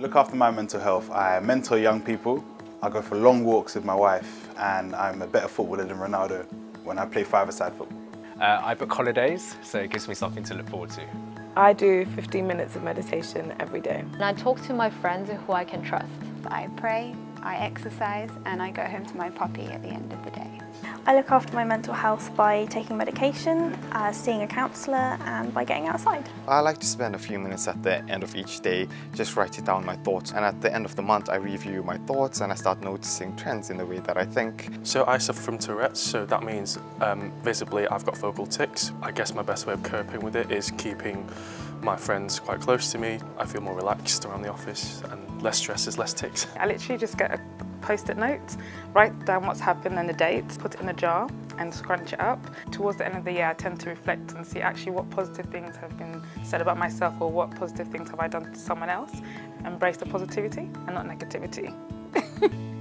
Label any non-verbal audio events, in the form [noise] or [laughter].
look after my mental health, I mentor young people, I go for long walks with my wife, and I'm a better footballer than Ronaldo when I play five-a-side football. Uh, I book holidays, so it gives me something to look forward to. I do 15 minutes of meditation every day. And I talk to my friends who I can trust. I pray, I exercise, and I go home to my puppy at the end of the day. I look after my mental health by taking medication, uh, seeing a counsellor and by getting outside. I like to spend a few minutes at the end of each day just writing down my thoughts and at the end of the month I review my thoughts and I start noticing trends in the way that I think. So I suffer from Tourette's so that means um, visibly I've got focal tics. I guess my best way of coping with it is keeping my friends quite close to me. I feel more relaxed around the office and less stress is less tics. I literally just get a post-it note, write down what's happened and the dates, put it in a jar and scrunch it up. Towards the end of the year I tend to reflect and see actually what positive things have been said about myself or what positive things have I done to someone else. Embrace the positivity and not negativity. [laughs]